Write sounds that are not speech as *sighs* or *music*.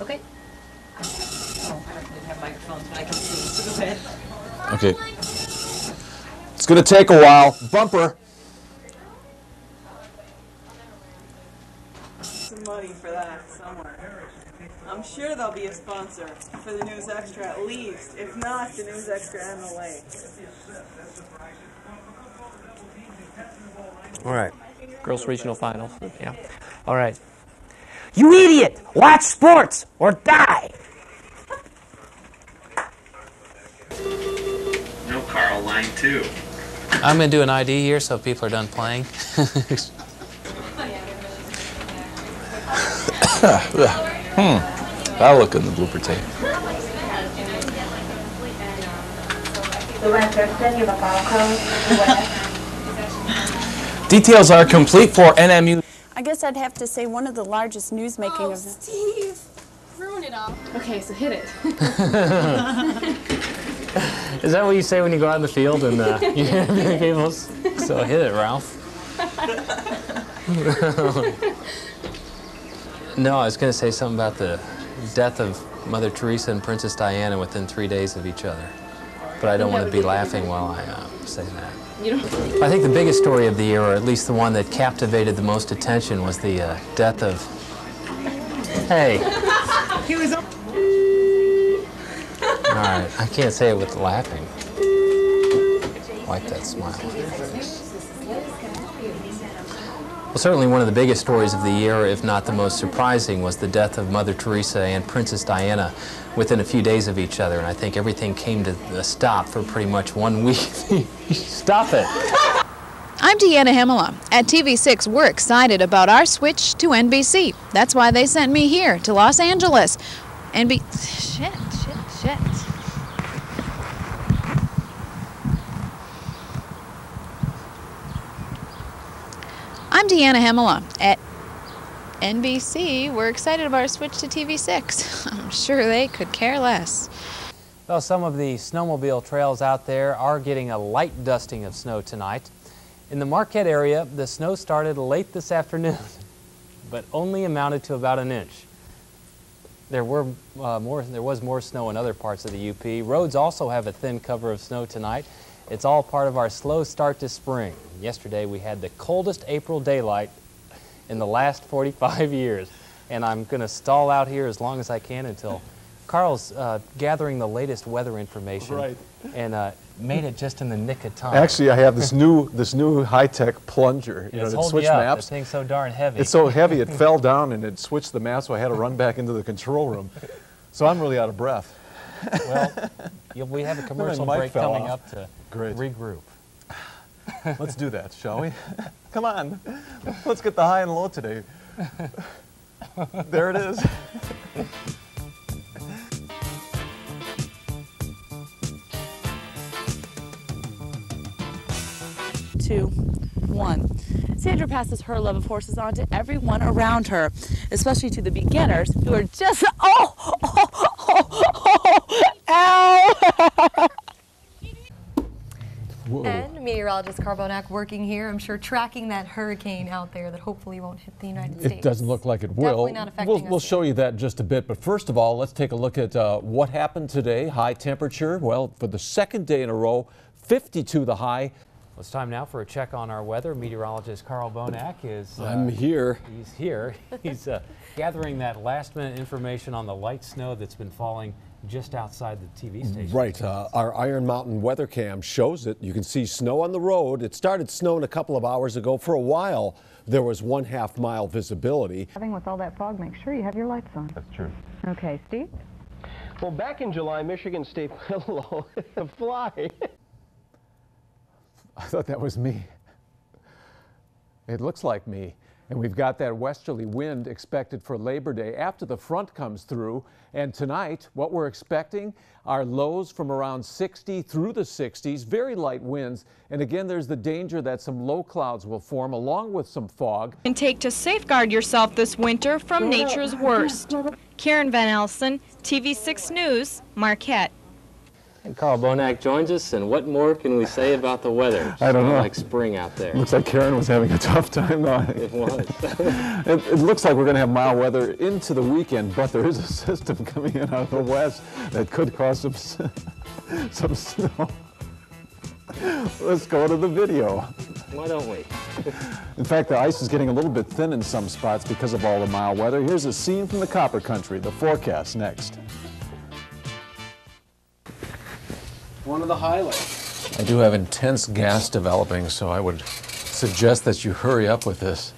Okay. Oh, I didn't have microphones, but I can see, so go ahead. Okay. It's gonna take a while. Bumper. Some money for that somewhere. I'm sure there'll be a sponsor for the News Extra at least, if not the News Extra and the Lake. All right. Girls Regional Finals. Yeah. All right. You idiot! Watch sports or die! No, Karl, line two. I'm going to do an ID here so people are done playing. *laughs* hmm. That'll look in the blooper tape. *laughs* Details are complete for NMU. I guess I'd have to say one of the largest newsmaking Oh, events. Steve! Ruin it all. Okay, so hit it. *laughs* Is that what you say when you go out in the field and uh, *laughs* you interview the people? So hit it, Ralph. *laughs* no, I was going to say something about the death of Mother Teresa and Princess Diana within three days of each other. But I don't want to be laughing while I uh, say that. You don't. I think the biggest story of the year, or at least the one that captivated the most attention, was the uh, death of. Hey. *laughs* He was All right, I can't say it with laughing. Wipe that smile. Well, certainly one of the biggest stories of the year, if not the most surprising, was the death of Mother Teresa and Princess Diana within a few days of each other. And I think everything came to a stop for pretty much one *laughs* week. Stop it. I'm Deanna Hemela. At TV6, we're excited about our switch to NBC. That's why they sent me here to Los Angeles. NB. Shit, shit, shit. I'm Deanna Hemela. At NBC, we're excited about our switch to TV6. *laughs* I'm sure they could care less. Well, some of the snowmobile trails out there are getting a light dusting of snow tonight. In the Marquette area, the snow started late this afternoon, *laughs* but only amounted to about an inch. There, were, uh, more, there was more snow in other parts of the UP. Roads also have a thin cover of snow tonight. It's all part of our slow start to spring. Yesterday we had the coldest April daylight in the last 45 *laughs* years. And I'm going to stall out here as long as I can until Karl's uh, gathering the latest weather information. Right. And uh, made it just in the nick of time. Actually, I have this new this new high-tech plunger. You Yeah, know, it's to holding switch you up. maps. The thing's so darn heavy. It's so heavy it fell down and it switched the map, so I had to run back into the control room. So I'm really out of breath. Well, you'll, we have a *laughs* commercial break coming off. up to Great. regroup. *sighs* Let's do that, shall we? *laughs* Come on. Let's get the high and low today. there it is. *laughs* Two, one. Sandra passes her love of horses on to everyone around her, especially to the beginners who are just, oh, oh, oh, oh, ow. *laughs* And meteorologist Karl Bohnak working here, I'm sure tracking that hurricane out there that hopefully won't hit the United States. It doesn't look like it will. Definitely not affecting we'll, us we'll show you that in just a bit. But first of all, let's take a look at uh, what happened today. High temperature, well, for the second day in a row, 52 the high. It's time now for a check on our weather. Meteorologist Karl Bohnak is. uh, I'm here. He's here. *laughs* He's uh, gathering that last minute information on the light snow that's been falling just outside the TV station. Right. Uh, our Iron Mountain weather cam shows it. You can see snow on the road. It started snowing a couple of hours ago. For a while, there was one half mile visibility. Having with all that fog, make sure you have your lights on. That's true. Okay, Steve? Well, back in July, Michigan State, *laughs* hello, a fly. I thought that was me. It looks like me. And we've got that westerly wind expected for Labor Day after the front comes through. And tonight, what we're expecting are lows from around 60 through the 60s, very light winds. And again, there's the danger that some low clouds will form along with some fog. And take to safeguard yourself this winter from nature's worst. *laughs* Karen Van Elsen, TV6 News, Marquette. And Karl Bohnak joins us, and what more can we say about the weather? I don't know. Like spring out there. Looks like Karen was having a tough time. though. *laughs* It was. *laughs* it, it looks like we're going to have mild weather into the weekend, but there is a *laughs* system coming in out of the west that could cause some, some snow. Let's go to the video. Why don't we? In fact, the ice is getting a little bit thin in some spots because of all the mild weather. Here's a scene from the copper country. The forecast next. One of the highlights. I do have intense gas developing, so I would suggest that you hurry up with this.